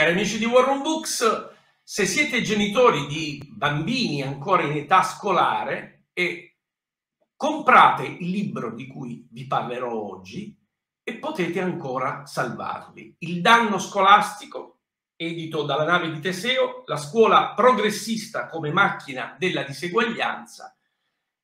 Cari amici di War Room Books, se siete genitori di bambini ancora in età scolare e comprate il libro di cui vi parlerò oggi e potete ancora salvarli. Il danno scolastico, edito dalla nave di Teseo, la scuola progressista come macchina della diseguaglianza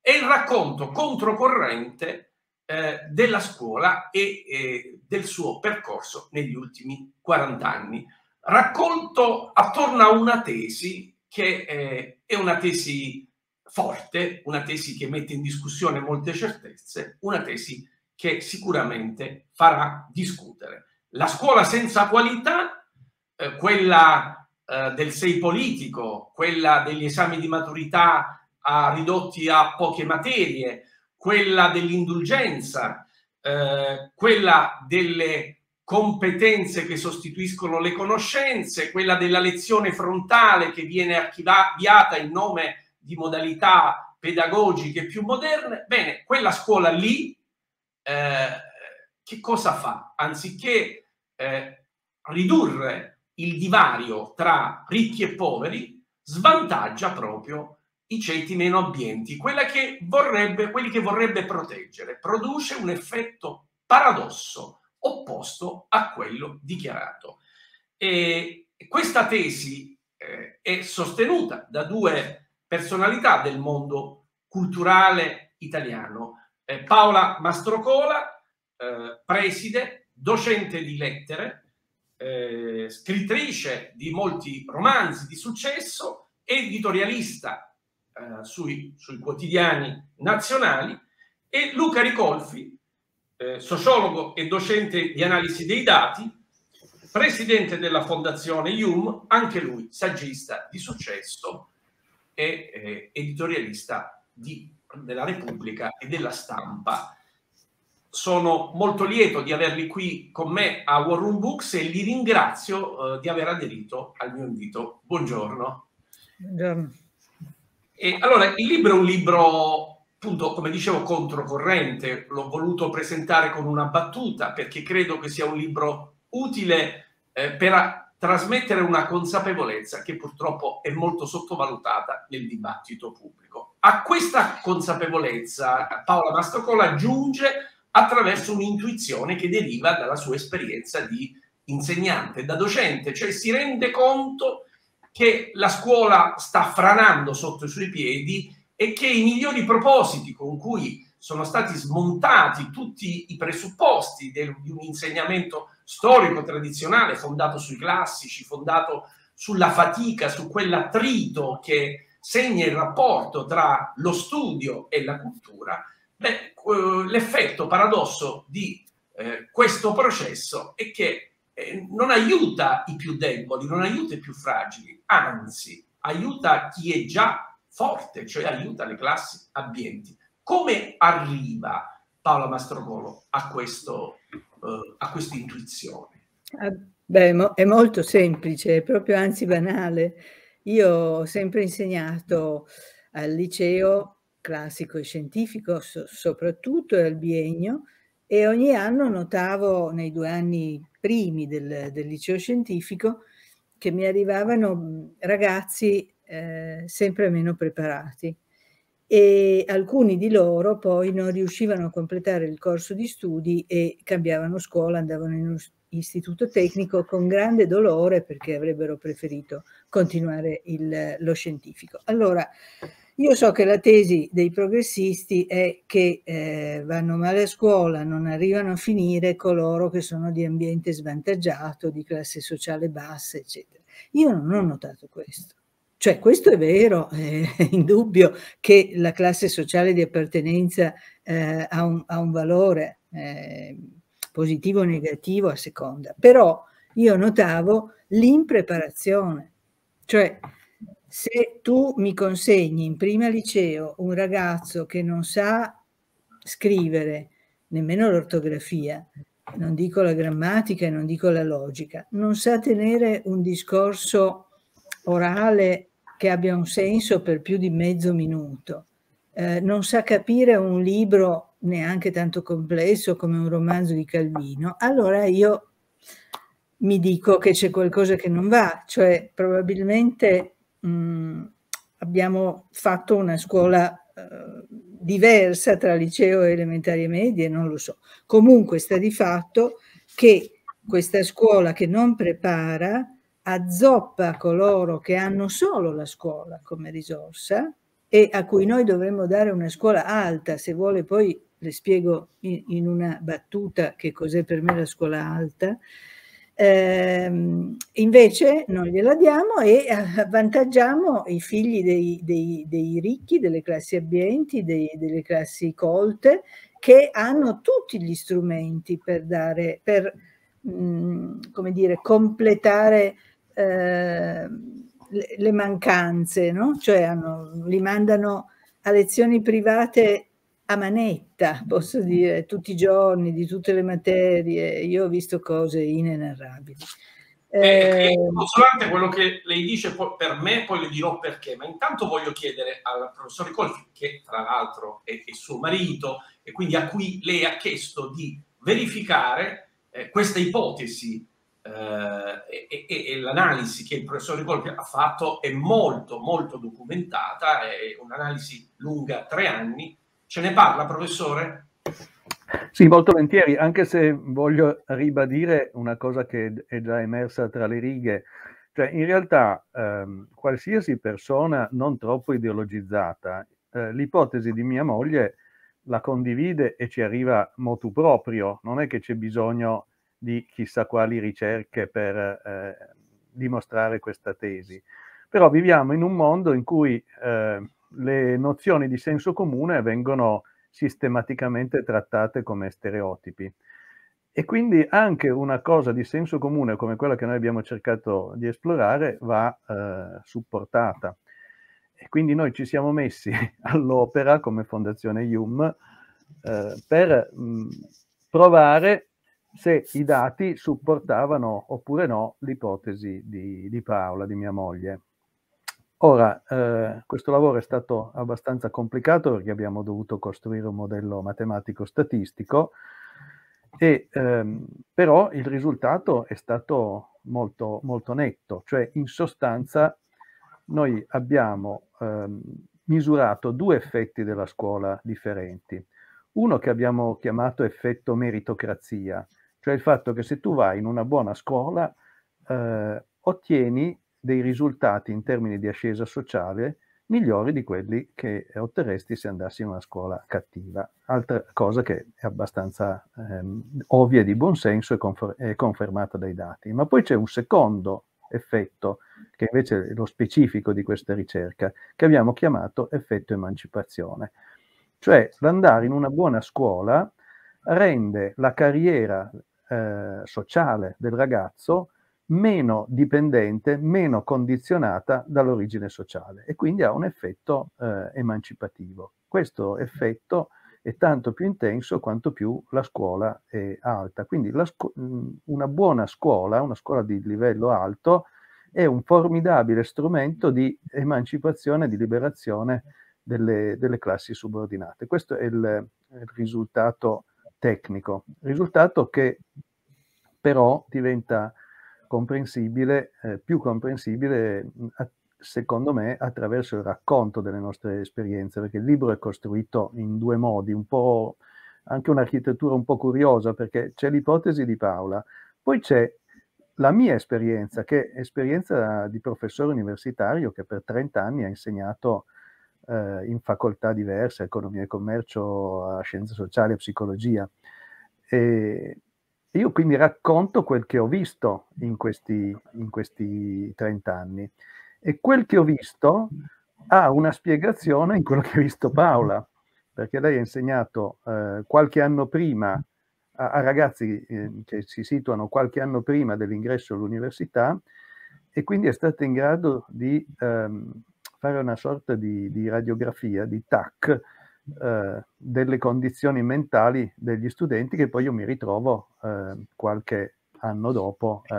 e il racconto controcorrente eh, della scuola e eh, del suo percorso negli ultimi 40 anni raccolto attorno a una tesi che eh, è una tesi forte, una tesi che mette in discussione molte certezze, una tesi che sicuramente farà discutere. La scuola senza qualità, eh, quella eh, del sei politico, quella degli esami di maturità a, ridotti a poche materie, quella dell'indulgenza, eh, quella delle competenze che sostituiscono le conoscenze, quella della lezione frontale che viene archiviata in nome di modalità pedagogiche più moderne. Bene, quella scuola lì eh, che cosa fa? Anziché eh, ridurre il divario tra ricchi e poveri, svantaggia proprio i ceti meno abbienti, quella che vorrebbe, quelli che vorrebbe proteggere. Produce un effetto paradosso opposto a quello dichiarato. E questa tesi eh, è sostenuta da due personalità del mondo culturale italiano. Eh, Paola Mastrocola, eh, preside, docente di lettere, eh, scrittrice di molti romanzi di successo, editorialista eh, sui, sui quotidiani nazionali, e Luca Ricolfi, eh, sociologo e docente di analisi dei dati, presidente della fondazione IUM, anche lui saggista di successo e eh, editorialista di, della Repubblica e della stampa. Sono molto lieto di averli qui con me a War Room Books e li ringrazio eh, di aver aderito al mio invito. Buongiorno. Buongiorno. E, allora, il libro è un libro appunto, come dicevo, controcorrente. L'ho voluto presentare con una battuta perché credo che sia un libro utile eh, per trasmettere una consapevolezza che purtroppo è molto sottovalutata nel dibattito pubblico. A questa consapevolezza Paola Mastrocola giunge attraverso un'intuizione che deriva dalla sua esperienza di insegnante, da docente, cioè si rende conto che la scuola sta franando sotto i suoi piedi e che i migliori propositi con cui sono stati smontati tutti i presupposti del, di un insegnamento storico tradizionale fondato sui classici, fondato sulla fatica, su quell'attrito che segna il rapporto tra lo studio e la cultura, beh, l'effetto paradosso di eh, questo processo è che eh, non aiuta i più deboli, non aiuta i più fragili, anzi aiuta chi è già forte, cioè aiuta le classi abbienti. Come arriva Paola Mastrogolo a, questo, uh, a questa intuizione? Ah, beh, è molto semplice, è proprio anzi banale. Io ho sempre insegnato al liceo classico e scientifico, so, soprattutto al biennio, e ogni anno notavo nei due anni primi del, del liceo scientifico che mi arrivavano ragazzi eh, sempre meno preparati e alcuni di loro poi non riuscivano a completare il corso di studi e cambiavano scuola, andavano in un istituto tecnico con grande dolore perché avrebbero preferito continuare il, lo scientifico. Allora, io so che la tesi dei progressisti è che eh, vanno male a scuola, non arrivano a finire coloro che sono di ambiente svantaggiato, di classe sociale bassa, eccetera. Io non ho notato questo. Cioè, questo è vero, è indubbio che la classe sociale di appartenenza eh, ha, un, ha, un, valore eh, positivo o negativo a seconda, però io notavo l'impreparazione, cioè se tu mi consegni in prima liceo un ragazzo che non sa scrivere nemmeno l'ortografia, non dico la grammatica e non dico la logica, non sa tenere un discorso orale che abbia un senso per più di mezzo minuto, eh, non sa capire un libro neanche tanto complesso come un romanzo di Calvino, allora io mi dico che c'è qualcosa che non va, cioè probabilmente mh, mm, abbiamo fatto una scuola eh, diversa tra liceo e elementari e medie, non lo so. Comunque sta di fatto che questa scuola che non prepara azzoppa coloro che hanno solo la scuola come risorsa e a cui noi dovremmo dare una scuola alta, se vuole poi le spiego in, in una battuta che cos'è per me la scuola alta, eh, invece non gliela diamo e avvantaggiamo i figli dei, dei, dei ricchi, delle classi abbienti, dei, delle classi colte, che hanno tutti gli strumenti per dare, per mh, mm, come dire, completare eh, le, mancanze, no? cioè hanno, li mandano a lezioni private a manetta, posso dire, tutti i giorni, di tutte le materie. Io ho visto cose inenarrabili. Eh, eh, consolante quello che lei dice per me, poi le dirò perché, ma intanto voglio chiedere al professore Colfi, che tra l'altro è, è suo marito, e quindi a cui lei ha chiesto di verificare eh, questa ipotesi eh, e, e, e, l'analisi che il professore Colpi ha fatto è molto, molto documentata, è un'analisi lunga tre anni, Ce ne parla, professore? Sì, molto volentieri, anche se voglio ribadire una cosa che è già emersa tra le righe. Cioè, in realtà, ehm, qualsiasi persona non troppo ideologizzata, eh, l'ipotesi di mia moglie la condivide e ci arriva motu proprio, non è che c'è bisogno di chissà quali ricerche per eh, dimostrare questa tesi. Però viviamo in un mondo in cui eh, le nozioni di senso comune vengono sistematicamente trattate come stereotipi. E quindi anche una cosa di senso comune come quella che noi abbiamo cercato di esplorare va eh, supportata. E quindi noi ci siamo messi all'opera come Fondazione IUM eh, per mh, provare se i dati supportavano oppure no l'ipotesi di, di Paola, di mia moglie. Ora, eh, questo lavoro è stato abbastanza complicato perché abbiamo dovuto costruire un modello matematico-statistico, e, ehm, però il risultato è stato molto, molto netto, cioè in sostanza noi abbiamo ehm, misurato due effetti della scuola differenti. Uno che abbiamo chiamato effetto meritocrazia, cioè il fatto che se tu vai in una buona scuola eh, ottieni dei risultati in termini di ascesa sociale migliori di quelli che otterresti se andassi in una scuola cattiva. Altra cosa che è abbastanza ehm, ovvia di buonsenso e confer- confermata dai dati. Ma poi c'è un secondo effetto, che invece è lo specifico di questa ricerca, che abbiamo chiamato effetto emancipazione. Cioè l'andare in una buona scuola rende la carriera eh, sociale del ragazzo meno dipendente, meno condizionata dall'origine sociale e quindi ha un effetto eh, emancipativo. Questo effetto è tanto più intenso quanto più la scuola è alta. Quindi scu- una buona scuola, una scuola di livello alto, è un formidabile strumento di emancipazione, di liberazione delle, delle classi subordinate. Questo è il, il risultato tecnico, risultato che però diventa comprensibile, eh, più comprensibile secondo me attraverso il racconto delle nostre esperienze, perché il libro è costruito in due modi, un po' anche un'architettura un po' curiosa, perché c'è l'ipotesi di Paola, poi c'è la mia esperienza, che è esperienza di professore universitario che per 30 anni ha insegnato eh, in facoltà diverse, economia e commercio, scienze sociali e psicologia. E, io quindi racconto quel che ho visto in questi, in questi 30 anni e quel che ho visto ha una spiegazione in quello che ha visto Paola, perché lei ha insegnato eh, qualche anno prima a, a ragazzi eh, che si situano qualche anno prima dell'ingresso all'università e quindi è stata in grado di ehm, fare una sorta di, di radiografia, di TAC, eh, delle condizioni mentali degli studenti che poi io mi ritrovo eh, qualche anno dopo eh,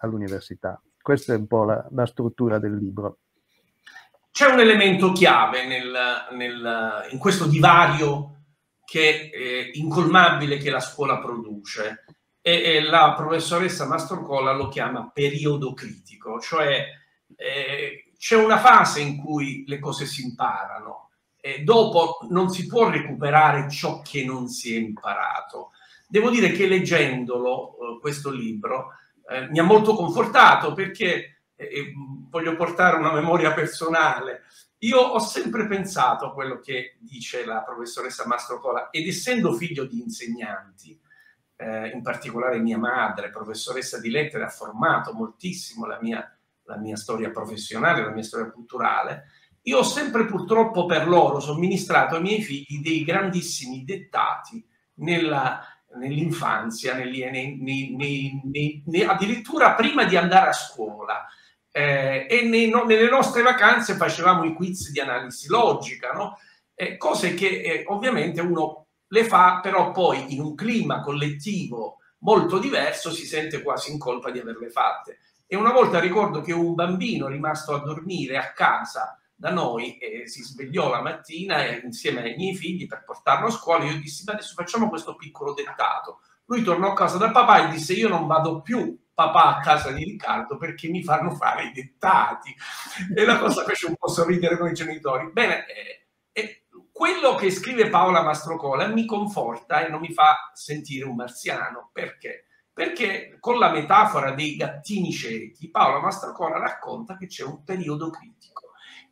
all'università. Questa è un po' la, la, struttura del libro. C'è un elemento chiave nel, nel, in questo divario che è incolmabile che la scuola produce e, e la professoressa Mastrocolla lo chiama periodo critico, cioè eh, c'è una fase in cui le cose si imparano e dopo non si può recuperare ciò che non si è imparato. Devo dire che leggendolo, eh, questo libro, eh, mi ha molto confortato perché eh, voglio portare una memoria personale. Io ho sempre pensato a quello che dice la professoressa Mastrocola ed essendo figlio di insegnanti, eh, in particolare mia madre, professoressa di lettere, ha formato moltissimo la mia, la mia storia professionale, la mia storia culturale. Io ho sempre purtroppo per loro somministrato ai miei figli dei grandissimi dettati nella, nell'infanzia, nei, nei, nei, addirittura prima di andare a scuola. Eh, e no, nelle nostre vacanze facevamo i quiz di analisi logica, no? eh, cose che eh, ovviamente uno le fa, però poi in un clima collettivo molto diverso si sente quasi in colpa di averle fatte. E una volta ricordo che un bambino rimasto a dormire a casa da noi eh, si svegliò la mattina e, insieme ai miei figli per portarlo a scuola. Io dissi: Ma adesso facciamo questo piccolo dettato. Lui tornò a casa da papà e disse: Io non vado più papà a casa di Riccardo perché mi fanno fare i dettati. E la cosa fece un po' sorridere con i genitori. Bene, eh, eh, quello che scrive Paola Mastrocola mi conforta e non mi fa sentire un marziano. Perché? Perché con la metafora dei gattini ciechi, Paola Mastrocola racconta che c'è un periodo critico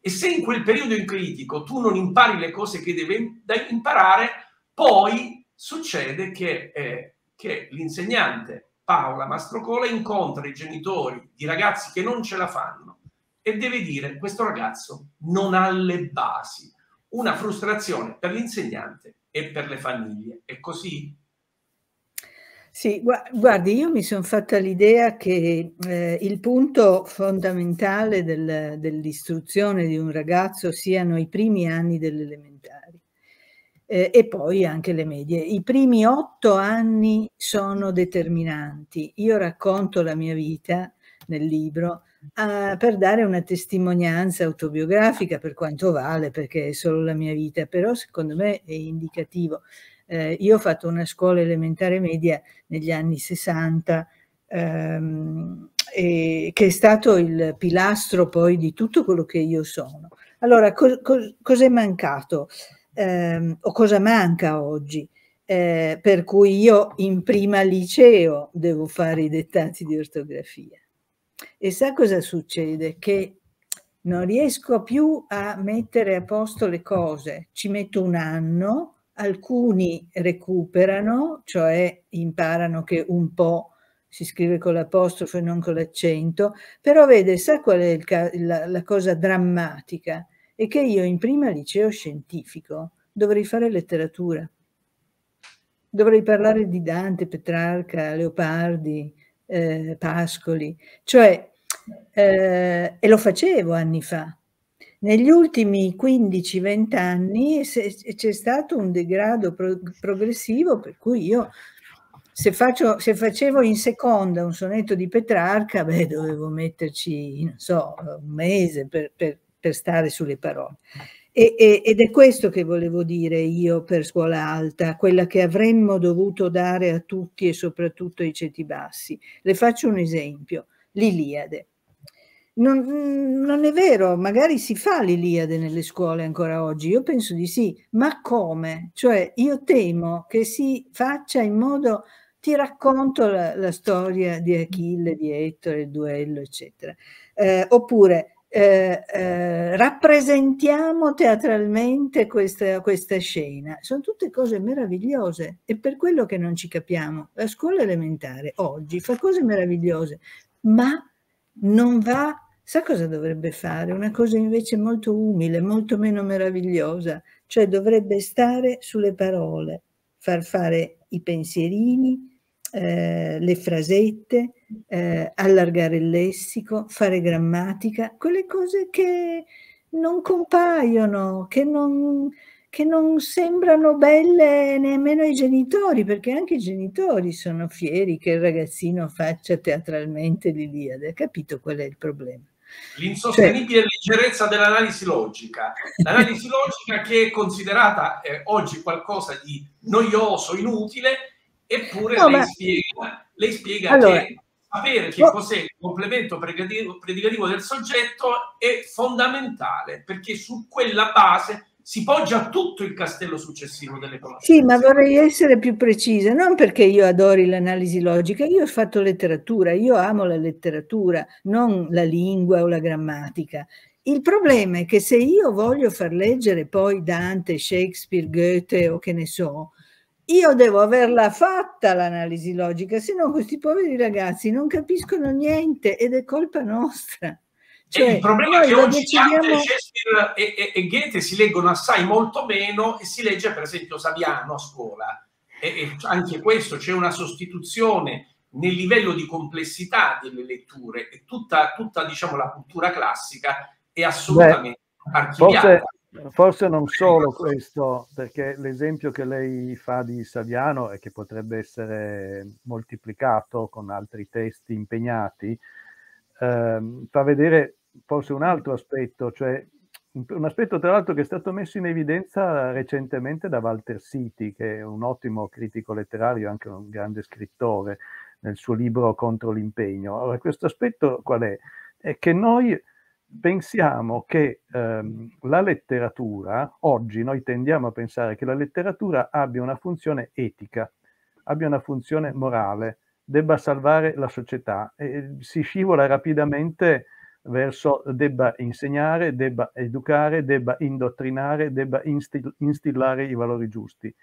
e se in quel periodo in critico tu non impari le cose che devi imparare, poi succede che, eh, che l'insegnante Paola Mastrocola incontra i genitori di ragazzi che non ce la fanno e deve dire questo ragazzo non ha le basi. Una frustrazione per l'insegnante e per le famiglie. È così? Sì, guardi, io mi sono fatta l'idea che eh, il punto fondamentale del, dell'istruzione di un ragazzo siano i primi anni delle elementari eh, e poi anche le medie. I primi otto anni sono determinanti. Io racconto la mia vita nel libro eh, per dare una testimonianza autobiografica per quanto vale, perché è solo la mia vita, però secondo me è indicativo eh, io ho fatto una scuola elementare media negli anni 60, ehm, e, che è stato il pilastro poi di tutto quello che io sono. Allora, co- co- cos'è mancato eh, o cosa manca oggi? Eh, per cui io in prima liceo devo fare i dettati di ortografia. E sa cosa succede? Che non riesco più a mettere a posto le cose, ci metto un anno, alcuni recuperano, cioè imparano che un po' si scrive con l'apostrofo e non con l'accento, però vede, sa qual è la, la cosa drammatica? È che io in prima liceo scientifico dovrei fare letteratura, dovrei parlare di Dante, Petrarca, Leopardi, eh, Pascoli, cioè, eh, e lo facevo anni fa, negli ultimi 15-20 anni c'è stato un degrado pro- progressivo per cui io se, faccio, se, facevo in seconda un sonetto di Petrarca, beh, dovevo metterci, non so, un mese per, per, per stare sulle parole. E, e, ed è questo che volevo dire io per scuola alta, quella che avremmo dovuto dare a tutti e soprattutto ai ceti bassi. Le faccio un esempio, l'Iliade. Non, non, è vero, magari si fa l'Iliade nelle scuole ancora oggi, io penso di sì, ma come? Cioè io temo che si faccia in modo, ti racconto la, la storia di Achille, di Ettore, il duello, eccetera. Eh, oppure eh, eh, rappresentiamo teatralmente questa, questa scena. Sono tutte cose meravigliose e per quello che non ci capiamo. La scuola elementare oggi fa cose meravigliose, ma non va, sa cosa dovrebbe fare? Una cosa invece molto umile, molto meno meravigliosa, cioè dovrebbe stare sulle parole, far fare i pensierini, eh, le frasette, eh, allargare il lessico, fare grammatica, quelle cose che non compaiono, che non, che non sembrano belle nemmeno ai genitori, perché anche i genitori sono fieri che il ragazzino faccia teatralmente l'Iliade. Capito qual è il problema? L'insostenibile cioè, leggerezza dell'analisi logica. L'analisi logica che è considerata eh, oggi qualcosa di noioso, inutile, Eppure no, lei, ma... spiega, lei spiega allora, che sapere che cos'è il complemento predicativo del soggetto è fondamentale perché su quella base si poggia tutto il castello successivo delle conoscenze. Sì, ma vorrei essere più precisa, non perché io adori l'analisi logica, io ho fatto letteratura, io amo la letteratura, non la lingua o la grammatica. Il problema è che se io voglio far leggere poi Dante, Shakespeare, Goethe o che ne so, io devo averla fatta l'analisi logica, se no questi poveri ragazzi non capiscono niente ed è colpa nostra. Cioè, il problema è che oggi decidiamo... Shakespeare e, e, e, Goethe si leggono assai molto meno e si legge per esempio Saviano a scuola. E, e anche questo c'è una sostituzione nel livello di complessità delle letture e tutta, tutta diciamo, la cultura classica è assolutamente Beh, archiviata. Forse, forse non solo questo, perché l'esempio che lei fa di Saviano e che potrebbe essere moltiplicato con altri testi impegnati, eh, fa vedere forse un altro aspetto, cioè un aspetto tra l'altro che è stato messo in evidenza recentemente da Walter Citi, che è un ottimo critico letterario, anche un grande scrittore, nel suo libro Contro l'impegno. Allora, questo aspetto qual è? È che noi pensiamo che ehm, la letteratura, oggi noi tendiamo a pensare che la letteratura abbia una funzione etica, abbia una funzione morale, debba salvare la società e si scivola rapidamente verso debba insegnare, debba educare, debba indottrinare, debba instillare i valori giusti.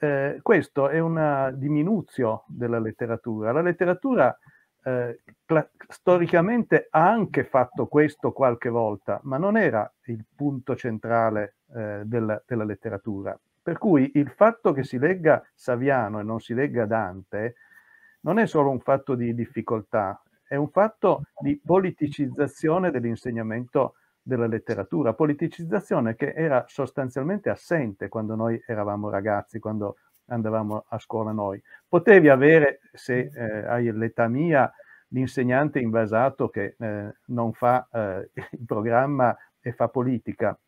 Eh, questo è una diminuzio della letteratura. La letteratura eh, storicamente ha anche fatto questo qualche volta, ma non era il punto centrale eh, della, della, letteratura. Per cui il fatto che si legga Saviano e non si legga Dante non è solo un fatto di difficoltà, è un fatto di politicizzazione dell'insegnamento della letteratura, politicizzazione che era sostanzialmente assente quando noi eravamo ragazzi, quando andavamo a scuola noi. Potevi avere, se eh, hai l'età mia, l'insegnante invasato che eh, non fa eh, il programma e fa politica,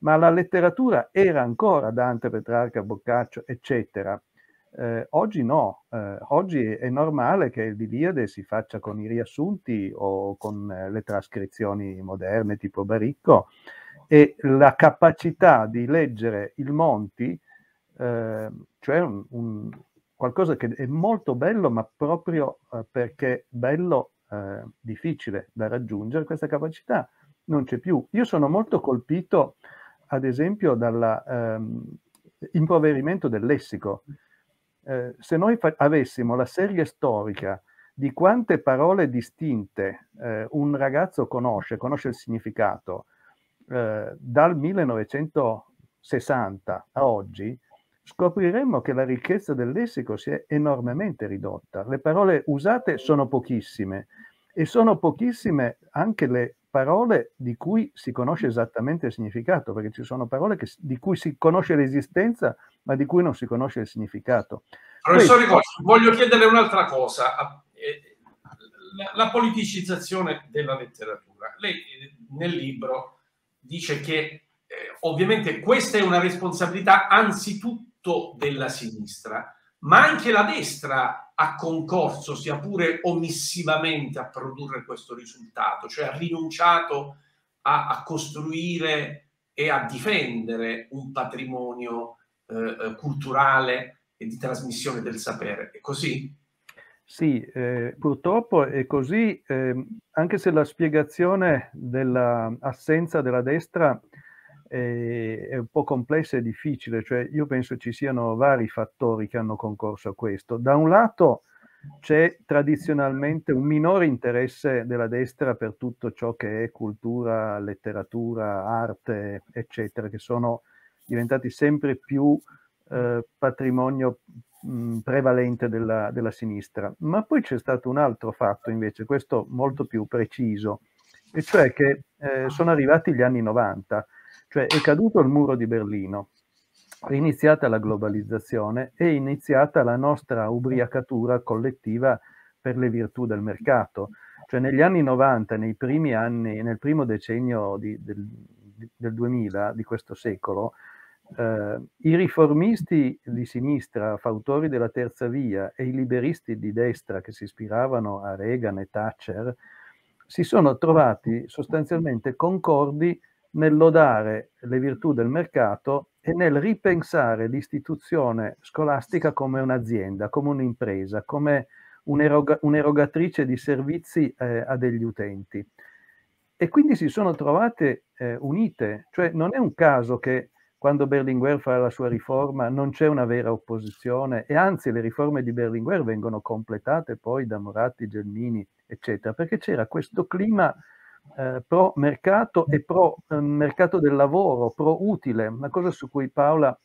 ma la letteratura era ancora Dante, Petrarca, Boccaccio, eccetera. Eh, oggi no, eh, oggi è normale che l'Iliade si faccia con i riassunti o con eh, le trascrizioni moderne tipo Baricco e la capacità di leggere il Monti, eh, cioè un, un, qualcosa che è molto bello, ma proprio eh, perché bello, eh, difficile da raggiungere, questa capacità non c'è più. Io sono molto colpito, ad esempio, dall'impoverimento ehm, del lessico eh, se noi avessimo la serie storica di quante parole distinte eh, un ragazzo conosce, conosce il significato, eh, dal 1960 a oggi, scopriremmo che la ricchezza del lessico si è enormemente ridotta. Le parole usate sono pochissime e sono pochissime anche le parole di cui si conosce esattamente il significato, perché ci sono parole che, di cui si conosce l'esistenza, ma di cui non si conosce il significato. Professore voglio chiedere un'altra cosa. Eh, la, la, politicizzazione della letteratura. Lei eh, nel libro dice che eh, ovviamente questa è una responsabilità anzitutto della sinistra, ma anche la destra ha concorso, sia pure omissivamente, a produrre questo risultato, cioè ha rinunciato a, a costruire e a difendere un patrimonio eh, eh culturale e di trasmissione del sapere. È così? Sì, eh, purtroppo è così, eh, anche se la spiegazione dell'assenza della destra è, è un po' complessa e difficile, cioè io penso ci siano vari fattori che hanno concorso a questo. Da un lato c'è tradizionalmente un minore interesse della destra per tutto ciò che è cultura, letteratura, arte, eccetera, che sono diventati sempre più eh, patrimonio mh, prevalente della, della, sinistra. Ma poi c'è stato un altro fatto invece, questo molto più preciso, e cioè che eh, sono arrivati gli anni 90 cioè è caduto il muro di Berlino, è iniziata la globalizzazione, è iniziata la nostra ubriacatura collettiva per le virtù del mercato. Cioè negli anni 90, nei primi anni, nel primo decennio di, del, del 2000 di questo secolo, eh, i riformisti di sinistra, fautori della terza via, e i liberisti di destra che si ispiravano a Reagan e Thatcher, si sono trovati sostanzialmente concordi nel lodare le virtù del mercato e nel ripensare l'istituzione scolastica come un'azienda, come un'impresa, come un'eroga- un'erogatrice di servizi eh, a degli utenti. E quindi si sono trovate eh, unite, cioè non è un caso che quando Berlinguer fa la sua riforma non c'è una vera opposizione e anzi le riforme di Berlinguer vengono completate poi da Moratti, Gelmini, eccetera, perché c'era questo clima eh, pro mercato e pro eh, mercato del lavoro, pro utile, una cosa su cui Paola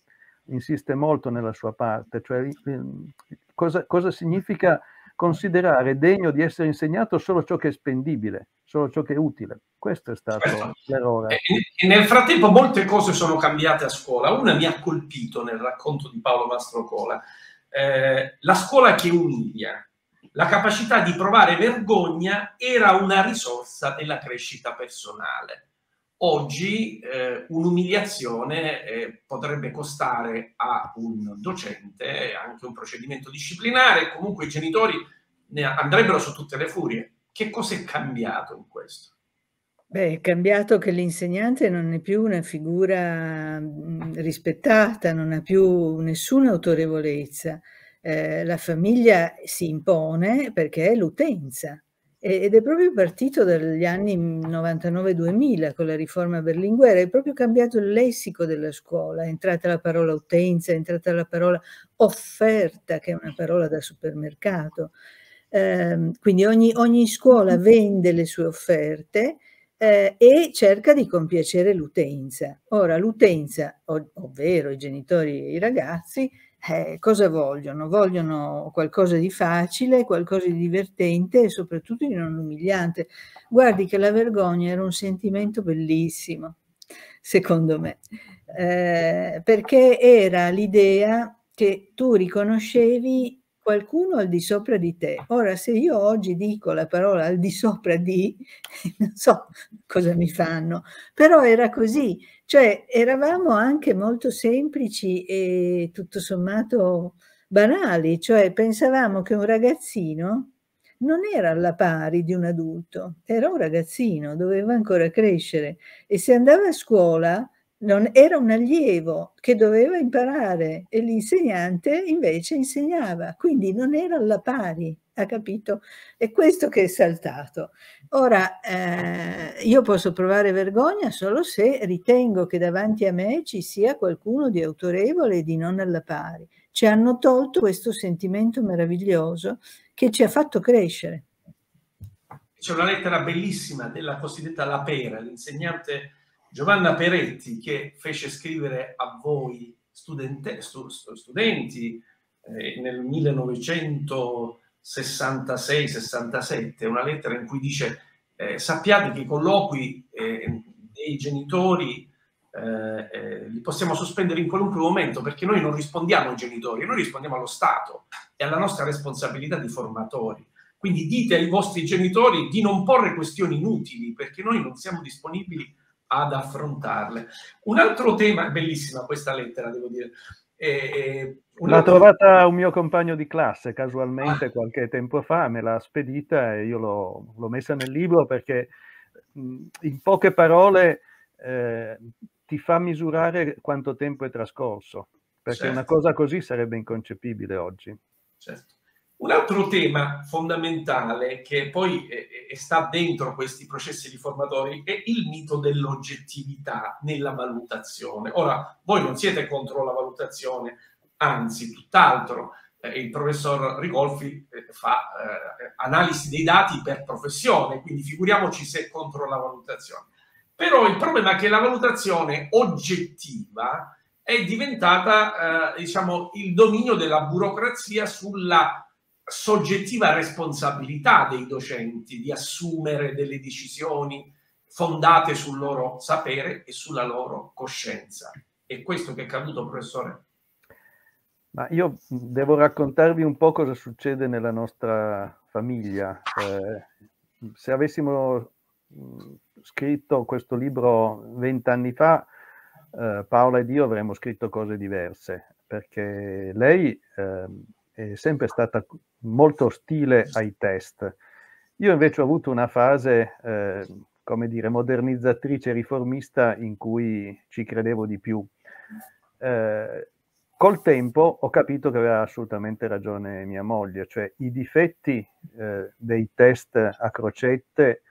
insiste molto nella sua parte, cioè eh, cosa, cosa significa considerare degno di essere insegnato solo ciò che è spendibile, solo ciò che è utile. Questo è stato certo. l'errore. E, nel frattempo molte cose sono cambiate a scuola. Una mi ha colpito nel racconto di Paolo Mastrocola. Eh, la scuola che umilia, la capacità di provare vergogna era una risorsa della crescita personale. Oggi eh, un'umiliazione eh, potrebbe costare a un docente anche un procedimento disciplinare, comunque i genitori ne andrebbero su tutte le furie. Che cosa è cambiato in questo? Beh, è cambiato che l'insegnante non è più una figura mhmm, rispettata, non ha più nessuna autorevolezza. Eh, la famiglia si impone perché è l'utenza ed è proprio partito dagli anni 99-2000 con la riforma Berlinguer, è proprio cambiato il lessico della scuola, è entrata la parola utenza, è entrata la parola offerta, che è una parola da supermercato. Eh, quindi ogni, ogni, scuola vende le sue offerte eh, e cerca di compiacere l'utenza. Ora, l'utenza, ov- ovvero i genitori e i ragazzi, eh, cosa vogliono? Vogliono qualcosa di facile, qualcosa di divertente e soprattutto di non umiliante. Guardi che la vergogna era un sentimento bellissimo, secondo me, eh, perché era l'idea che tu riconoscevi qualcuno al di sopra di te. Ora, se io oggi dico la parola al di sopra di, non so cosa mi fanno, però era così. Cioè, eravamo anche molto semplici e tutto sommato banali, cioè pensavamo che un ragazzino non era alla pari di un adulto, era un ragazzino, doveva ancora crescere e se andava a scuola non, era un allievo che doveva imparare e l'insegnante invece insegnava, quindi non era alla pari, ha capito? È questo che è saltato. Ora, eh, io posso provare vergogna solo se ritengo che davanti a me ci sia qualcuno di autorevole e di non alla pari. Ci hanno tolto questo sentimento meraviglioso che ci ha fatto crescere. C'è una lettera bellissima della cosiddetta La Pera, l'insegnante Giovanna Peretti che fece scrivere a voi studente, stu, studenti eh, nel 1966-67 una lettera in cui dice eh, sappiate che i colloqui eh, dei genitori eh, eh, li possiamo sospendere in qualunque momento perché noi non rispondiamo ai genitori, noi rispondiamo allo Stato e alla nostra responsabilità di formatori. Quindi dite ai vostri genitori di non porre questioni inutili perché noi non siamo disponibili ad affrontarle. Un altro tema, bellissima questa lettera, devo dire. Eh, L'ha altro... trovata un mio compagno di classe casualmente ah. qualche tempo fa, me l'ha spedita e io l'ho, l'ho messa nel libro perché in poche parole eh, ti fa misurare quanto tempo è trascorso, perché certo. una cosa così sarebbe inconcepibile oggi. Certo. Un altro tema fondamentale che poi eh, sta dentro questi processi riformatori è il mito dell'oggettività nella valutazione. Ora, voi non siete contro la valutazione, anzi, tutt'altro. Eh, il professor Rigolfi eh, fa eh, analisi dei dati per professione, quindi figuriamoci se è contro la valutazione. Però il problema è che la valutazione oggettiva è diventata, eh, diciamo, il dominio della burocrazia sulla soggettiva responsabilità dei docenti di assumere delle decisioni fondate sul loro sapere e sulla loro coscienza. È questo che è accaduto, professore? Ma io devo raccontarvi un po' cosa succede nella nostra famiglia. Eh, se avessimo scritto questo libro vent'anni fa, eh, Paola ed io avremmo scritto cose diverse, perché lei eh, è sempre stata molto ostile ai test. Io invece ho avuto una fase, eh, come dire, modernizzatrice, riformista in cui ci credevo di più. Eh, col tempo ho capito che aveva assolutamente ragione mia moglie, cioè i difetti eh, dei test a crocette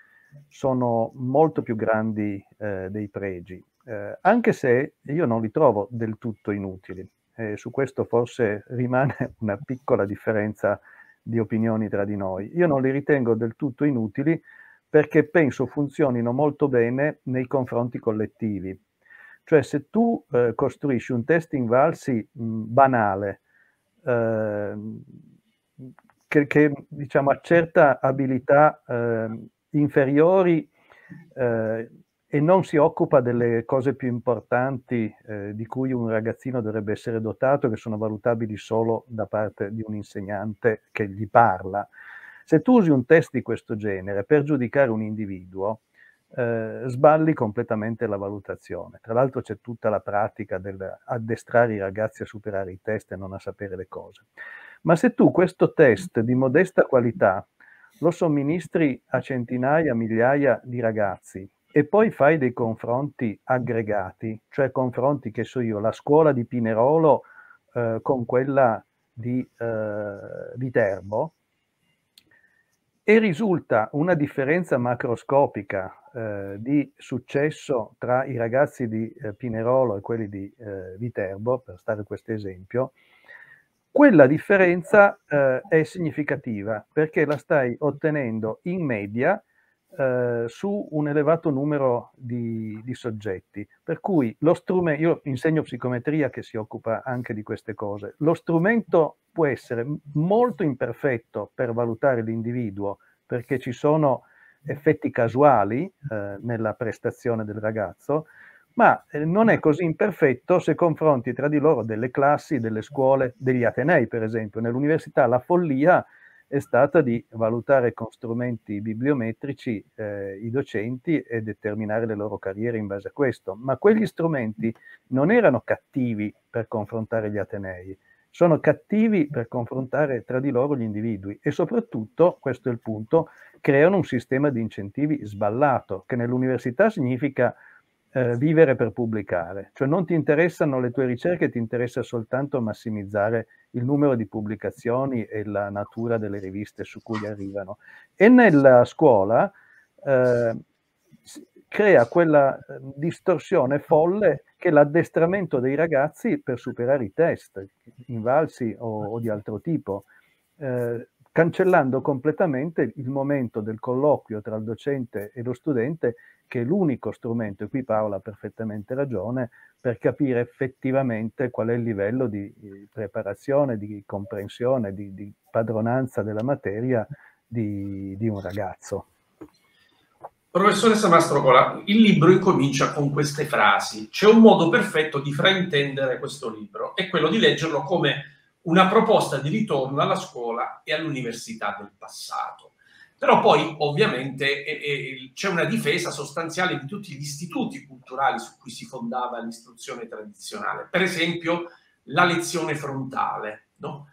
sono molto più grandi eh, dei pregi, eh, anche se io non li trovo del tutto inutili. Su questo forse rimane una piccola differenza di opinioni tra di noi. Io non li ritengo del tutto inutili perché penso funzionino molto bene nei confronti collettivi. Cioè se tu eh, costruisci un test invalsi mh, banale, eh, che, che, diciamo accerta abilità eh, inferiori eh, e non si occupa delle cose più importanti eh, di cui un ragazzino dovrebbe essere dotato, che sono valutabili solo da parte di un insegnante che gli parla. Se tu usi un test di questo genere per giudicare un individuo, eh, sballi completamente la valutazione. Tra l'altro c'è tutta la pratica del addestrare i ragazzi a superare i test e non a sapere le cose. Ma se tu questo test di modesta qualità lo somministri a centinaia, migliaia di ragazzi e poi fai dei confronti aggregati, cioè confronti che so io, la scuola di Pinerolo eh, con quella di eh, Viterbo, e risulta una differenza macroscopica eh, di successo tra i ragazzi di eh, Pinerolo e quelli di eh, Viterbo, per stare questo esempio, quella differenza eh, è significativa perché la stai ottenendo in media eh, su un elevato numero di, di, soggetti. Per cui lo strumento, io insegno psicometria che si occupa anche di queste cose, lo strumento può essere molto imperfetto per valutare l'individuo perché ci sono effetti casuali eh, nella prestazione del ragazzo, ma eh, non è così imperfetto se confronti tra di loro delle classi, delle scuole, degli atenei, per esempio. Nell'università la follia è stata di valutare con strumenti bibliometrici eh, i docenti e determinare le loro carriere in base a questo. Ma quegli strumenti non erano cattivi per confrontare gli atenei, sono cattivi per confrontare tra di loro gli individui e soprattutto, questo è il punto, creano un sistema di incentivi sballato, che nell'università significa eh, vivere per pubblicare, cioè non ti interessano le tue ricerche, ti interessa soltanto massimizzare il numero di pubblicazioni e la natura delle riviste su cui arrivano. E nella scuola eh, crea quella eh, distorsione folle che l'addestramento dei ragazzi per superare i test, invalsi o, o di altro tipo, eh, cancellando completamente il momento del colloquio tra il docente e lo studente che è l'unico strumento, e qui Paola ha perfettamente ragione, per capire effettivamente qual è il livello di preparazione, di comprensione, di, di padronanza della materia di, di, un ragazzo. Professoressa Mastrocola, il libro incomincia con queste frasi. C'è un modo perfetto di fraintendere questo libro, è quello di leggerlo come una proposta di ritorno alla scuola e all'università del passato. Però poi ovviamente eh, eh, c'è una difesa sostanziale di tutti gli istituti culturali su cui si fondava l'istruzione tradizionale. Per esempio la lezione frontale. No?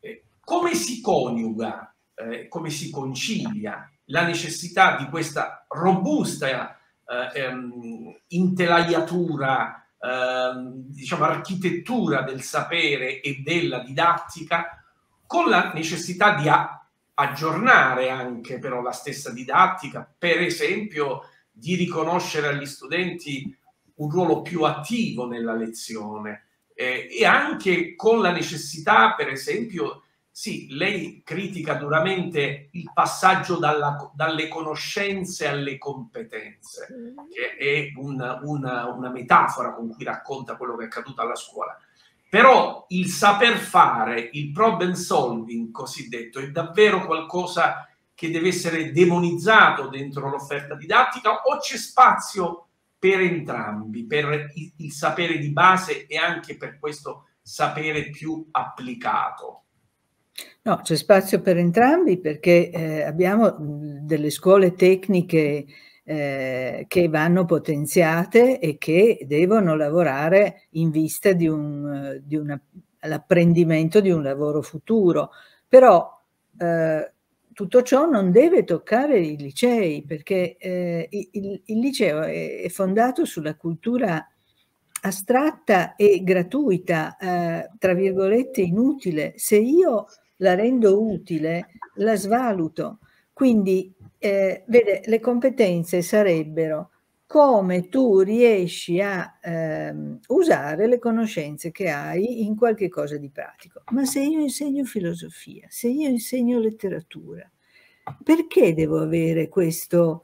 Eh, come si coniuga, eh, come si concilia la necessità di questa robusta eh, ehm, intelaiatura, diciamo architettura del sapere e della didattica con la necessità di aggiornare anche però la stessa didattica, per esempio di riconoscere agli studenti un ruolo più attivo nella lezione eh, e anche con la necessità, per esempio, sì, lei critica duramente il passaggio dalla, dalle conoscenze alle competenze, che è una, una, una metafora con cui racconta quello che è accaduto alla scuola. Però il saper fare, il problem solving cosiddetto, è davvero qualcosa che deve essere demonizzato dentro l'offerta didattica o c'è spazio per entrambi, per il, il sapere di base e anche per questo sapere più applicato? No, c'è spazio per entrambi perché eh, abbiamo delle scuole tecniche eh, che vanno potenziate e che devono lavorare in vista di, un, di una, l'apprendimento di un lavoro futuro. Però eh, tutto ciò non deve toccare i licei, perché eh, il, il, liceo è, è, fondato sulla cultura astratta e gratuita, eh, tra virgolette inutile. Se io la rendo utile, la svaluto. Quindi, eh, vede, le competenze sarebbero come tu riesci a ehm, usare le conoscenze che hai in qualche cosa di pratico. Ma se io insegno filosofia, se io insegno letteratura, perché devo avere questo,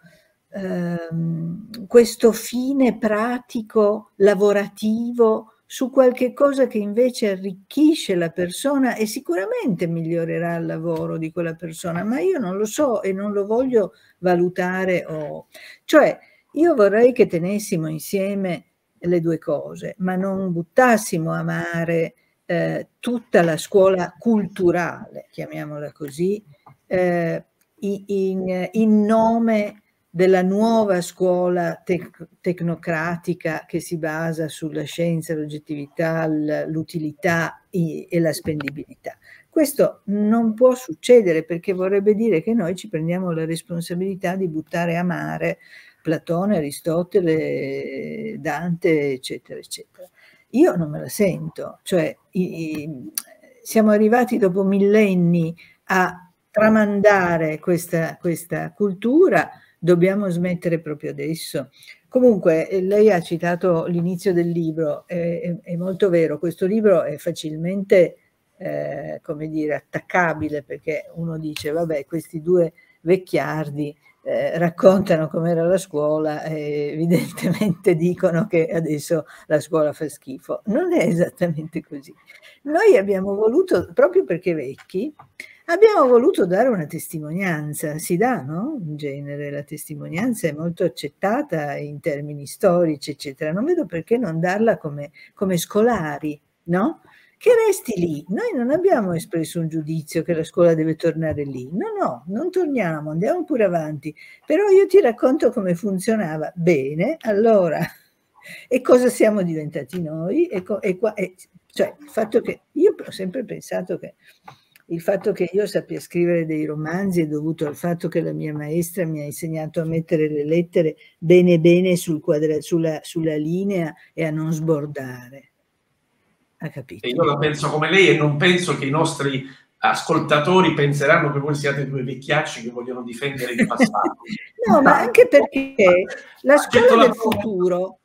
ehm, questo fine pratico, lavorativo, su qualche cosa che invece arricchisce la persona e sicuramente migliorerà il lavoro di quella persona, ma io non lo so e non lo voglio valutare. O... Cioè, io vorrei che tenessimo insieme le due cose, ma non buttassimo a mare eh, tutta la scuola culturale, chiamiamola così, eh, in, in, nome della nuova scuola tec- tecnocratica che si basa sulla scienza, l'oggettività, l'utilità e la spendibilità. Questo non può succedere perché vorrebbe dire che noi ci prendiamo la responsabilità di buttare a mare Platone, Aristotele, Dante, eccetera, eccetera. Io non me la sento, cioè i, i, siamo arrivati dopo millenni a tramandare questa, questa cultura, dobbiamo smettere proprio adesso. Comunque, eh, lei ha citato l'inizio del libro, è, è, molto vero, questo libro è facilmente, eh, come dire, attaccabile perché uno dice, vabbè, questi due vecchiardi eh, raccontano com'era la scuola e evidentemente dicono che adesso la scuola fa schifo. Non è esattamente così. Noi abbiamo voluto, proprio perché vecchi, abbiamo voluto dare una testimonianza. Si dà, no? In genere la testimonianza è molto accettata in termini storici, eccetera. Non vedo perché non darla come, come scolari, no? che resti lì. Noi non abbiamo espresso un giudizio che la scuola deve tornare lì. No, no, non torniamo, andiamo pure avanti. Però io ti racconto come funzionava. Bene, allora, e cosa siamo diventati noi? E, e qua, e, cioè, il fatto che io ho sempre pensato che il fatto che io sappia scrivere dei romanzi è dovuto al fatto che la mia maestra mi ha insegnato a mettere le lettere bene bene sul quadra, sulla, sulla linea e a non sbordare ha capito. E io la penso come lei e non penso che i nostri ascoltatori penseranno che voi siate due vecchiacci che vogliono difendere il passato. no, ma anche perché la scuola del futuro,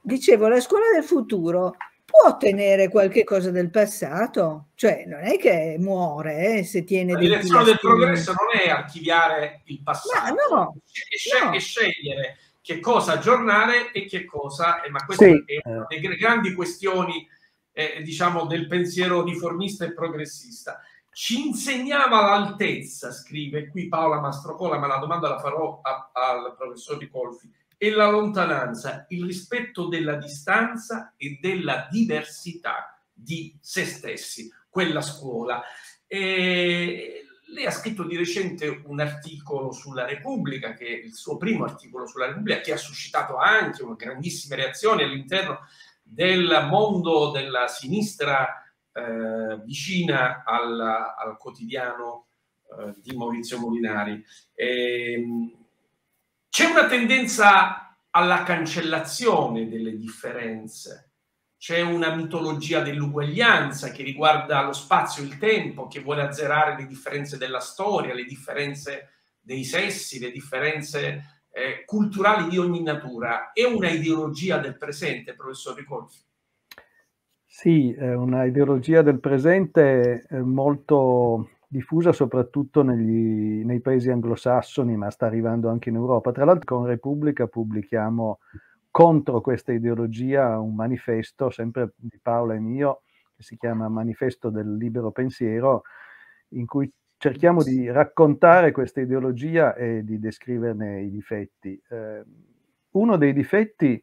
dicevo, la scuola del futuro può tenere qualche cosa del passato, cioè non è che muore eh, se tiene la direzione del progresso non è archiviare il passato, no, no, è, no. è scegliere che cosa aggiornare e che cosa, eh, ma queste sì. è una delle grandi questioni eh, diciamo del pensiero riformista e progressista. Ci insegnava l'altezza, scrive qui Paola Mastrocola, ma la domanda la farò a, al professor Ricolfi, e la lontananza, il rispetto della distanza e della diversità di se stessi, quella scuola. E lei ha scritto di recente un articolo sulla Repubblica, che è il suo primo articolo sulla Repubblica, che ha suscitato anche una grandissime reazioni all'interno del mondo della sinistra eh, vicina al, al quotidiano eh, di Maurizio Molinari. E, ehm, c'è una tendenza alla cancellazione delle differenze c'è una mitologia dell'uguaglianza che riguarda lo spazio e il tempo, che vuole azzerare le differenze della storia, le differenze dei sessi, le differenze eh, culturali di ogni natura. È una ideologia del presente, professor Ricolfi? Sì, è una ideologia del presente molto diffusa soprattutto negli, nei paesi anglosassoni, ma sta arrivando anche in Europa. Tra l'altro con Repubblica pubblichiamo contro questa ideologia un manifesto, sempre di Paola e mio, che si chiama Manifesto del libero pensiero, in cui cerchiamo di raccontare questa ideologia e di descriverne i difetti. Eh, uno dei difetti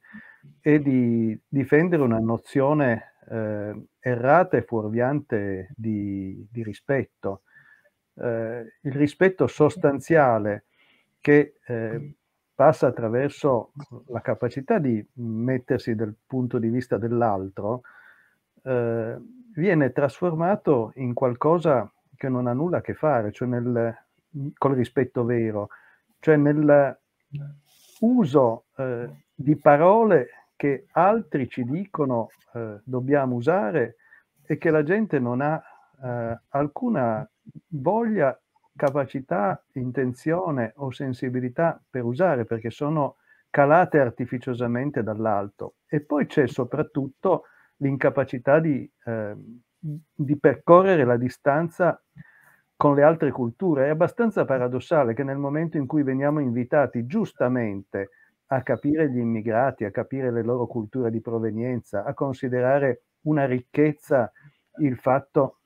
è di difendere una nozione eh, errata e fuorviante di, di rispetto. Eh, il rispetto sostanziale che eh, passa attraverso la capacità di mettersi dal punto di vista dell'altro, eh, viene trasformato in qualcosa che non ha nulla a che fare, cioè nel, col rispetto vero, cioè nell'uso eh, di parole che altri ci dicono eh, dobbiamo usare e che la gente non ha eh, alcuna voglia, capacità, intenzione o sensibilità per usare perché sono calate artificiosamente dall'alto. E poi c'è soprattutto l'incapacità di, eh, di percorrere la distanza con le altre culture. È abbastanza paradossale che nel momento in cui veniamo invitati giustamente a capire gli immigrati, a capire le loro culture di provenienza, a considerare una ricchezza il fatto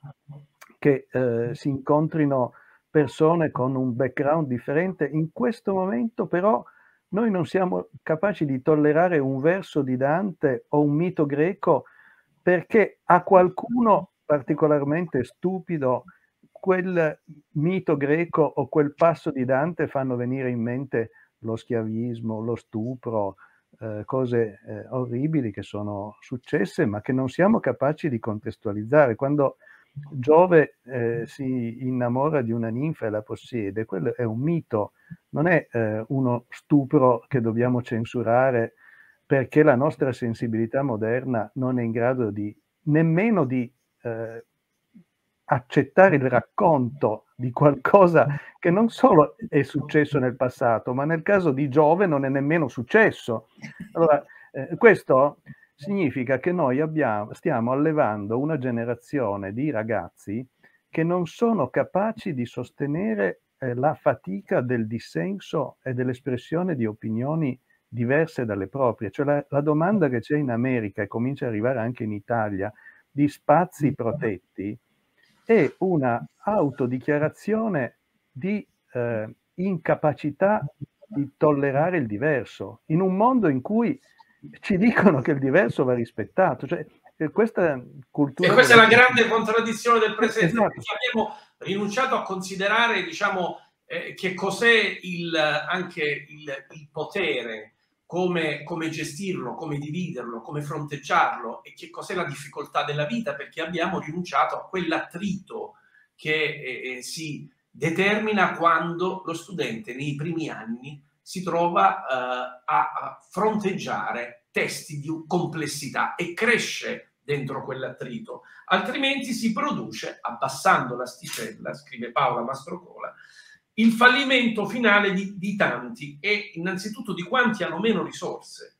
che eh, si incontrino persone con un background differente. In questo momento però noi non siamo capaci di tollerare un verso di Dante o un mito greco perché a qualcuno particolarmente stupido quel mito greco o quel passo di Dante fanno venire in mente lo schiavismo, lo stupro, eh, cose eh, orribili che sono successe, ma che non siamo capaci di contestualizzare. Quando Giove eh, si innamora di una ninfa e la possiede, quello è un mito, non è eh, uno stupro che dobbiamo censurare perché la nostra sensibilità moderna non è in grado di nemmeno di eh, accettare il racconto di qualcosa che non solo è successo nel passato, ma nel caso di Giove non è nemmeno successo. Allora, eh, questo significa che noi abbiamo, stiamo allevando una generazione di ragazzi che non sono capaci di sostenere eh, la fatica del dissenso e dell'espressione di opinioni diverse dalle proprie. Cioè la, la domanda che c'è in America e comincia ad arrivare anche in Italia di spazi protetti è una autodichiarazione di eh, incapacità di tollerare il diverso, in un mondo in cui ci dicono che il diverso va rispettato. Cioè, eh, questa cultura... E questa è la grande contraddizione del presente, esatto. abbiamo rinunciato a considerare diciamo, eh, che cos'è il, anche il, il potere, come, come, gestirlo, come dividerlo, come fronteggiarlo e che cos'è la difficoltà della vita, perché abbiamo rinunciato a quell'attrito che eh, eh, si determina quando lo studente nei primi anni si trova eh, a fronteggiare testi di complessità e cresce dentro quell'attrito, altrimenti si produce, abbassando l'asticella, scrive Paola Mastrocola, il fallimento finale di, di tanti e innanzitutto di quanti hanno meno risorse.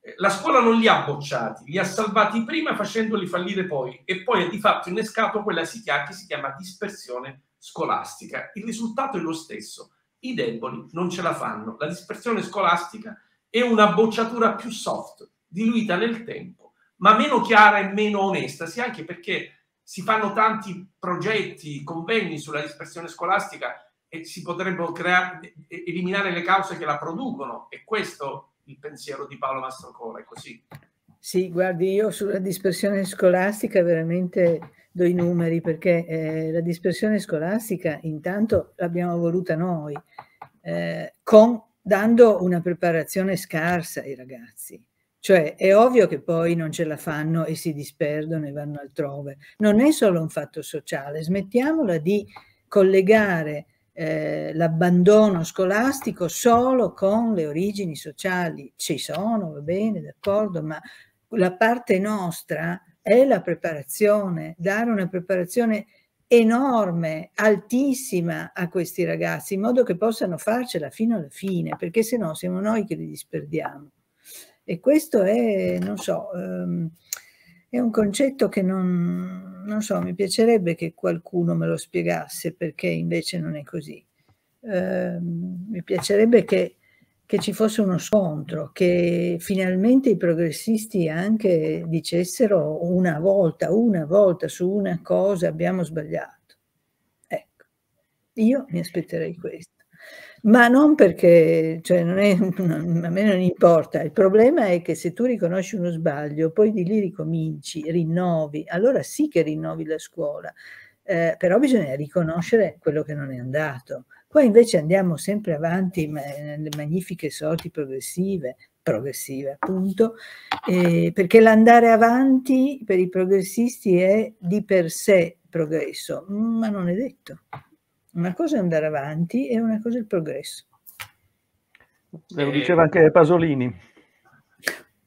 Eh, la scuola non li ha bocciati, li ha salvati prima facendoli fallire poi e poi ha di fatto innescato quella che si chiama dispersione scolastica. Il risultato è lo stesso, i deboli non ce la fanno. La dispersione scolastica è una bocciatura più soft, diluita nel tempo, ma meno chiara e meno onesta, sia anche perché si fanno tanti progetti, convegni sulla dispersione scolastica e si potrebbero creare, eliminare le cause che la producono. E questo il pensiero di Paolo Mastrocola, è così. Sì, guardi, io sulla dispersione scolastica veramente do i numeri perché eh, la dispersione scolastica intanto l'abbiamo voluta noi, eh, con, dando una preparazione scarsa ai ragazzi. Cioè è ovvio che poi non ce la fanno e si disperdono e vanno altrove. Non è solo un fatto sociale, smettiamola di collegare eh, l'abbandono scolastico solo con le origini sociali. Ci sono, va bene, d'accordo, ma la parte nostra è la preparazione, dare una preparazione enorme, altissima a questi ragazzi, in modo che possano farcela fino alla fine, perché se no siamo noi che li disperdiamo. E questo è, non so, um, è un concetto che non, non, so, mi piacerebbe che qualcuno me lo spiegasse perché invece non è così. Eh, mi piacerebbe che, che, ci fosse uno scontro, che finalmente i progressisti anche dicessero una volta, una volta su una cosa abbiamo sbagliato. Ecco, io mi aspetterei questo ma non perché, cioè non è, a me non importa, il problema è che se tu riconosci uno sbaglio, poi di lì ricominci, rinnovi, allora sì che rinnovi la scuola, eh, però bisogna riconoscere quello che non è andato. Poi invece andiamo sempre avanti nelle magnifiche sorti progressive, progressive appunto, eh, perché l'andare avanti per i progressisti è di per sé progresso, ma non è detto. Una cosa è andare avanti e una cosa è il progresso. Lo diceva anche Pasolini.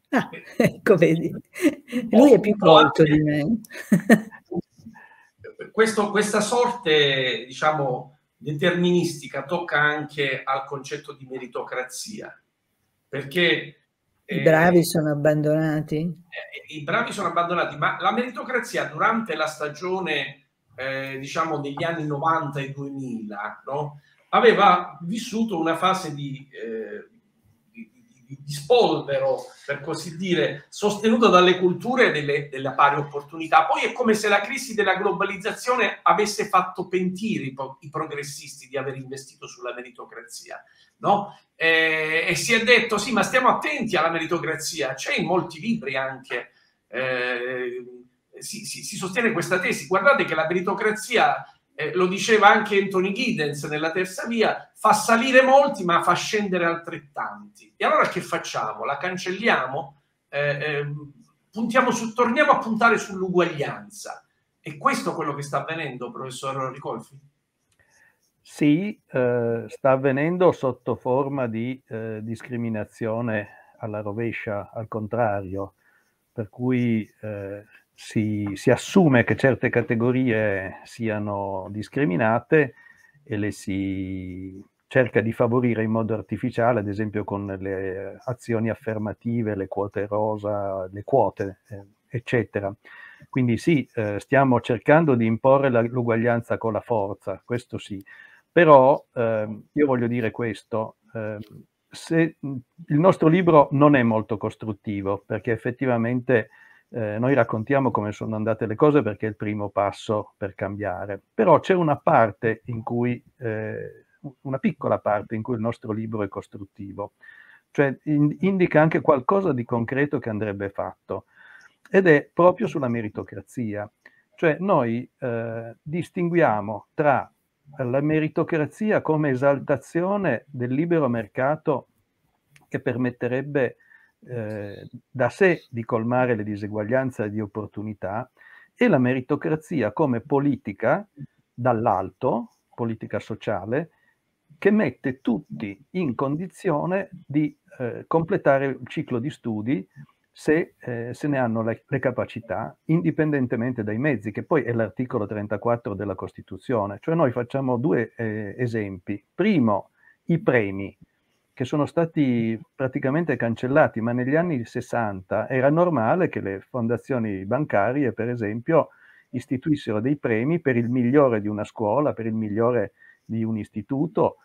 Ah, ecco, vedi, lui è più colto di me. Questo, questa sorte, diciamo, deterministica tocca anche al concetto di meritocrazia, perché... I bravi eh, sono abbandonati? Eh, I bravi sono abbandonati, ma la meritocrazia durante la stagione, eh, diciamo, degli anni 90 e 2000, no? aveva vissuto una fase di... Eh, di spolvero, per così dire, sostenuto dalle culture delle, della pari opportunità. Poi è come se la crisi della globalizzazione avesse fatto pentire i, i progressisti di aver investito sulla meritocrazia. No? Eh, e si è detto sì, ma stiamo attenti alla meritocrazia. C'è in molti libri anche, eh, si, si, si sostiene questa tesi. Guardate che la meritocrazia eh, lo diceva anche Anthony Giddens nella terza via, fa salire molti ma fa scendere altrettanti. E allora che facciamo? La cancelliamo? Eh, eh, su, torniamo a puntare sull'uguaglianza. E questo è quello che sta avvenendo, professor Ricolfi? Sì, eh, sta avvenendo sotto forma di eh, discriminazione alla rovescia, al contrario, per cui eh, si, si, assume che certe categorie siano discriminate e le si cerca di favorire in modo artificiale, ad esempio con le azioni affermative, le quote rosa, le quote, eh, eccetera. Quindi sì, eh, stiamo cercando di imporre l'uguaglianza con la forza, questo sì. Però eh, io voglio dire questo, ehm, se, il nostro libro non è molto costruttivo, perché effettivamente eh, noi raccontiamo come sono andate le cose perché è il primo passo per cambiare, però c'è una parte in cui, eh, una piccola parte in cui il nostro libro è costruttivo, cioè in, indica anche qualcosa di concreto che andrebbe fatto. Ed è proprio sulla meritocrazia. Cioè noi eh, distinguiamo tra la meritocrazia come esaltazione del libero mercato che permetterebbe eh, da sé di colmare le diseguaglianze di opportunità e la meritocrazia come politica dall'alto, politica sociale, che mette tutti in condizione di eh, completare il ciclo di studi se eh, se ne hanno le, le, capacità, indipendentemente dai mezzi, che poi è l'articolo 34 della Costituzione. Cioè noi facciamo due eh, esempi. Primo, i premi che sono stati praticamente cancellati, ma negli anni 60 era normale che le fondazioni bancarie, per esempio, istituissero dei premi per il migliore di una scuola, per il migliore di un istituto,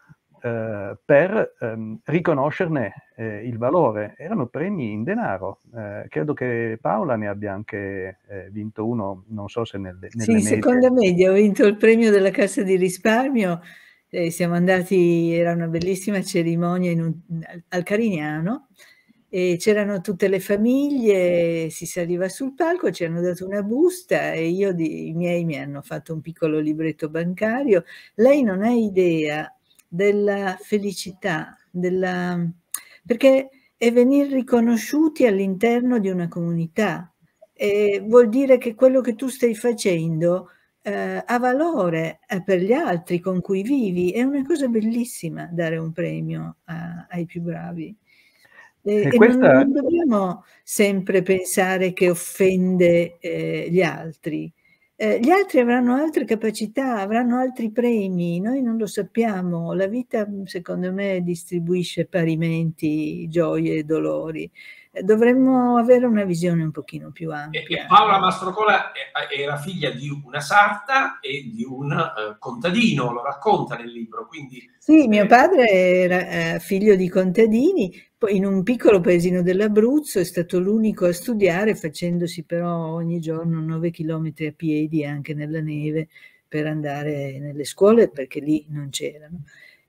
eh, per ehm, riconoscerne eh, il valore. Erano premi in denaro. Eh, credo che Paola ne abbia anche eh, vinto uno, non so se nelle, nelle Sì, medie. seconda media, ho vinto il premio della Cassa di risparmio eh, siamo andati, era una bellissima cerimonia un, al Carignano e c'erano tutte le famiglie, si saliva sul palco, ci hanno dato una busta e io, di, i miei mi hanno fatto un piccolo libretto bancario. Lei non ha idea della felicità, della, perché è venire riconosciuti all'interno di una comunità. E vuol dire che quello che tu stai facendo eh, ha valore eh, per gli altri con cui vivi. È una cosa bellissima dare un premio a, ai più bravi. E, e questa... non, non, dobbiamo sempre pensare che offende eh, gli altri. Eh, gli altri avranno altre capacità, avranno altri premi, noi non lo sappiamo. La vita, secondo me, distribuisce parimenti gioie e dolori dovremmo avere una visione un pochino più ampia. Paola Mastrocola era figlia di una sarta e di un uh, contadino, lo racconta nel libro. Quindi, sì, mio eh, padre era eh, figlio di contadini, poi in un piccolo paesino dell'Abruzzo è stato l'unico a studiare, facendosi però ogni giorno 9 chilometri a piedi anche nella neve per andare nelle scuole perché lì non c'erano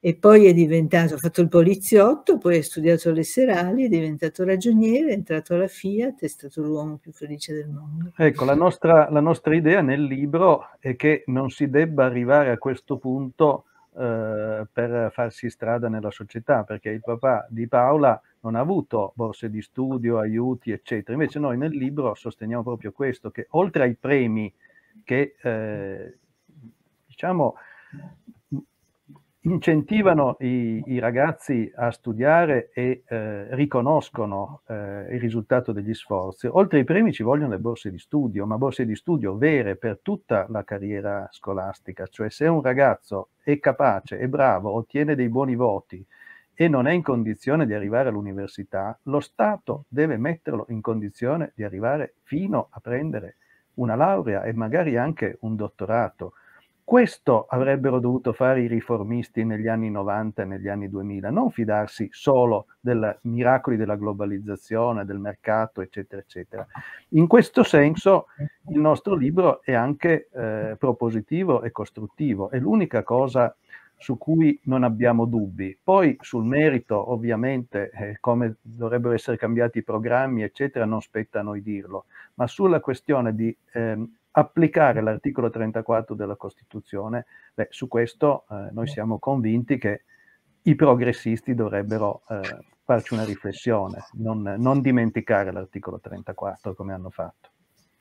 e poi è diventato, ha fatto il poliziotto, poi ha studiato le serali, è diventato ragioniere, è entrato alla Fiat, è stato l'uomo più felice del mondo. Ecco, la nostra, la nostra idea nel libro è che non si debba arrivare a questo punto eh, per farsi strada nella società, perché il papà di Paola non ha avuto borse di studio, aiuti, eccetera. Invece noi nel libro sosteniamo proprio questo, che oltre ai premi che eh, diciamo incentivano i, i, ragazzi a studiare e eh, riconoscono eh, il risultato degli sforzi. Oltre ai premi ci vogliono le borse di studio, ma borse di studio vere per tutta la carriera scolastica, cioè se un ragazzo è capace, è bravo, ottiene dei buoni voti e non è in condizione di arrivare all'università, lo Stato deve metterlo in condizione di arrivare fino a prendere una laurea e magari anche un dottorato. Questo avrebbero dovuto fare i riformisti negli anni 90 e negli anni 2000, non fidarsi solo dei miracoli della globalizzazione, del mercato, eccetera, eccetera. In questo senso il nostro libro è anche eh, propositivo e costruttivo, è l'unica cosa su cui non abbiamo dubbi. Poi sul merito, ovviamente, eh, come dovrebbero essere cambiati i programmi, eccetera, non spetta a noi dirlo, ma sulla questione di eh, applicare l'articolo 34 della Costituzione, beh, su questo eh, noi siamo convinti che i progressisti dovrebbero eh, farci una riflessione, non, non dimenticare l'articolo 34 come hanno fatto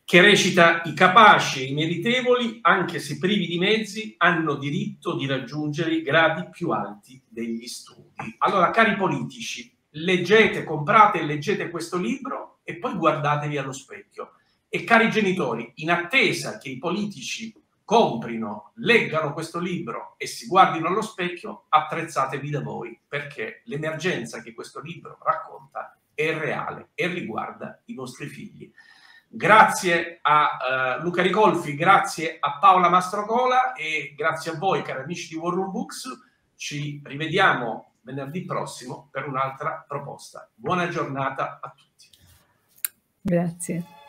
che recita i capaci e i meritevoli, anche se privi di mezzi, hanno diritto di raggiungere i gradi più alti degli studi. Allora, cari politici, leggete, comprate e leggete questo libro e poi guardatevi allo specchio. E cari genitori, in attesa che i politici comprino, leggano questo libro e si guardino allo specchio, attrezzatevi da voi, perché l'emergenza che questo libro racconta è reale e riguarda i vostri figli. Grazie a uh, Luca Ricolfi, grazie a Paola Mastrocola e grazie a voi, cari amici di War Books. Ci rivediamo venerdì prossimo per un'altra proposta. Buona giornata a tutti. Grazie.